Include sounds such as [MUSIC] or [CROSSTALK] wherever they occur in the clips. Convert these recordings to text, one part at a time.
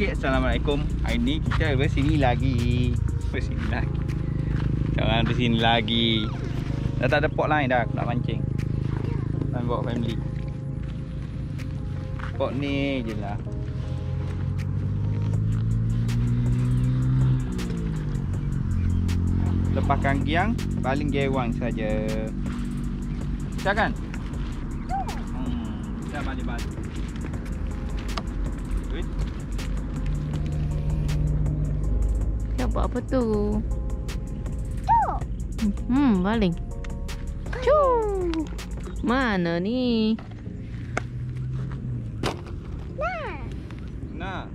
Okey, Assalamualaikum. Hari ni kita bersini lagi. Bersini lagi. Jangan bersini lagi. Dah tak ada pot lain dah aku nak mancing. Dan bawa family. Pot ni je lah. Lepaskan giang, baling gewang saja. Silakan. Hmm, dah balik-balik. Kau buat apa tu? Hmm, baling. Cu. Mana ni? Nah.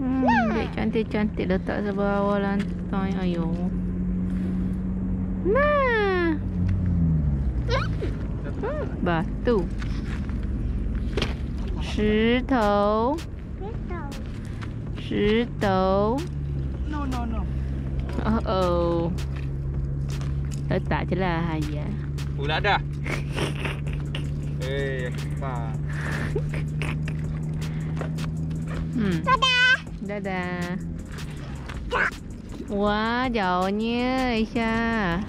Hmm, dek cantik-cantik letak sebelah bawah lantai. Ayo. Nah. Hmm, batu. 石头，石头。 No, no, no. Oh oh. Letak je lah ya. Pula dah. Eh, apa? Hmm. Dadah. Dadah. Wah, jauhnya Aisyah.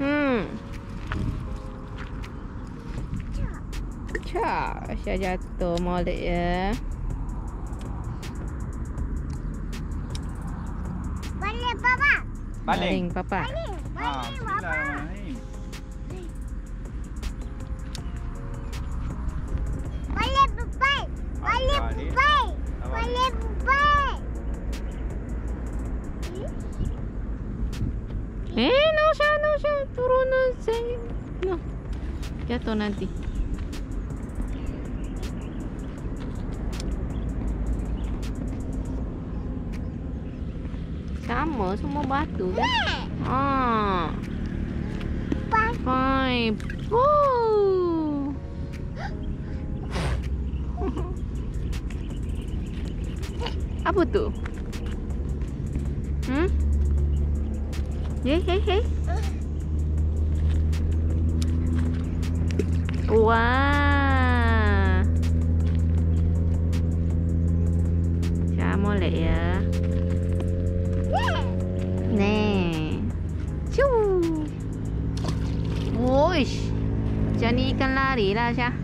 Hmm. Aisyah jatuh molek ya. Balik baba. Baling. papa. Balik. Balik baba. bismillahirrahmanirrahim. Balik bebai. Balik. Abang. Balik bebai. Eh, no usah, no usah. Turun saya. No. Jatuh nanti. Sama semua batu kan? Ah. Bye. Five. Woo. Apa tu? Hmm? Hei, hei, hei. Wah. Jangan molek ya. Macam lari lah Aisyah.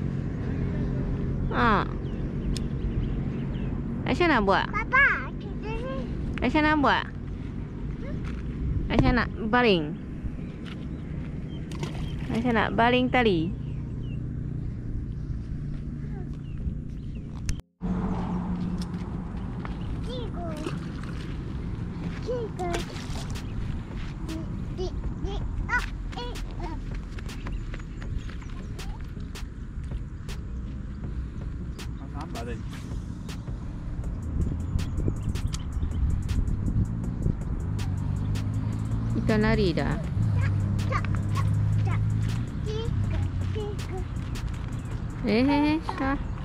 Ha. Aisyah nak buat? Baba, kita ni. Aisyah nak buat? Aisyah nak baling? Aisyah nak baling tali? Tiga. Tiga. Ikan lari dah. Eh, eh, eh. Syah.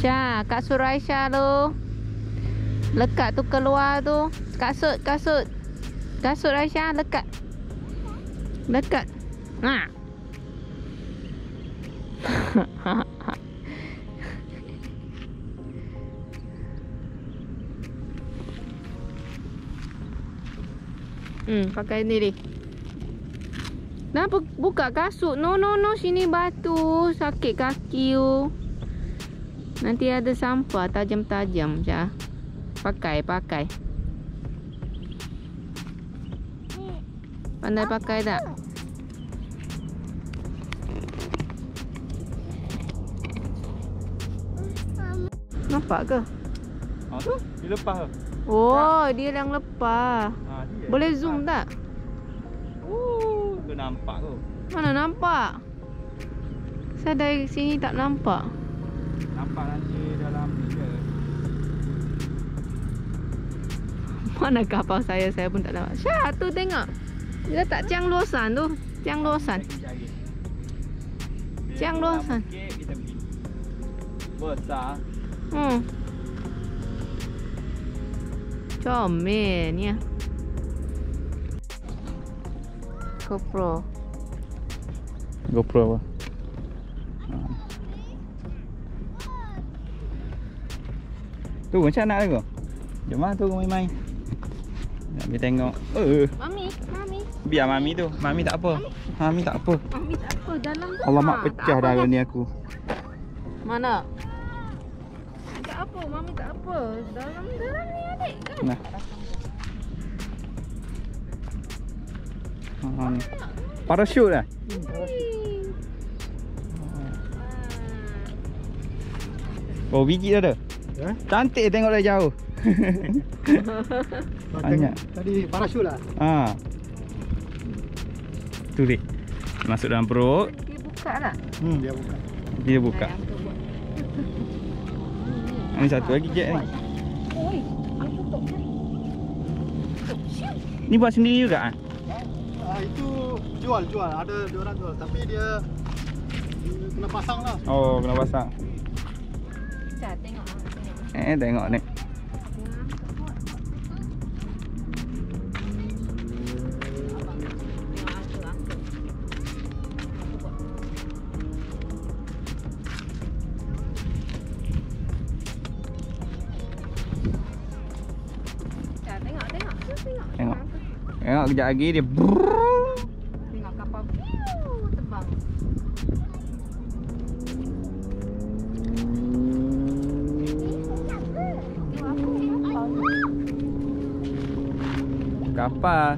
Syah, kasut Aisyah tu. Lekat tu keluar tu. Kasut, kasut. Kasut Aisyah lekat. Lekat. Ha. [LAUGHS] hmm, pakai ni deh. Kenapa buka kasut? No, no, no. Sini batu. Sakit kaki tu. Nanti ada sampah tajam-tajam je. Pakai, pakai. Pandai pakai tak? Nampak ke? Ha tu, dia lepas tu. Oh, dia yang lepas. Dia. Boleh zoom tak? Oh, tu nampak tu. Mana nampak? Saya dari sini tak nampak. Nampak nanti dalam ni ke. [LAUGHS] Mana kapal saya? Saya pun tak nampak. Syah, tu tengok. Dia tak Chiang Luosan tu. Chiang Luosan. Kita cari. Bila Chiang dalam Luosan. bukit, GoPro. GoPro apa? Ha. Tu macam nak tu. Jom lah tu main-main. Nak pergi tengok. Eh, Mami, Mami. biar mami tu. Mami tak apa. Mami tak apa. Mami tak apa dalam tu. Allah mak pecah dah. ni aku. Mana? Tak apa, Mami tak apa. Dalam dalam ni adik kan? Nah. Ha ni. Parachute dah. Oh biji dah ada. Ya? Cantik tengok dari jauh. [LAUGHS] Banyak. Tadi parasut lah. Ha. Tu dia. Masuk dalam perut, Dia buka tak? Hmm, dia buka. dia buka. Ayam tu buat. Ni satu lagi jet ni. Oi, aku tutup kan? Tutup. Siap. Ni buat sendiri juga ah. Ah, itu jual, jual. Ada orang jual. Tapi dia, kena pasang lah. Oh, kena pasang. Sekejap, tengok. ah, tengok. Eh, tengok ni. Tengok, tengok. Tengok. Kejap lagi dia brrrr. Tengok kapal piu terbang. Kapal.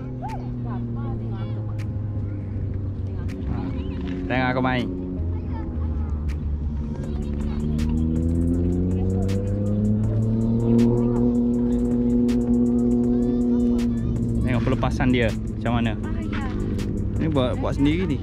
Kapal. Tengok aku. Tengok aku. Tengok aku main. Pelepasan dia macam mana. Ni buat buat sendiri ni.